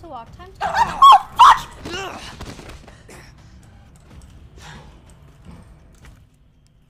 to walk. Time.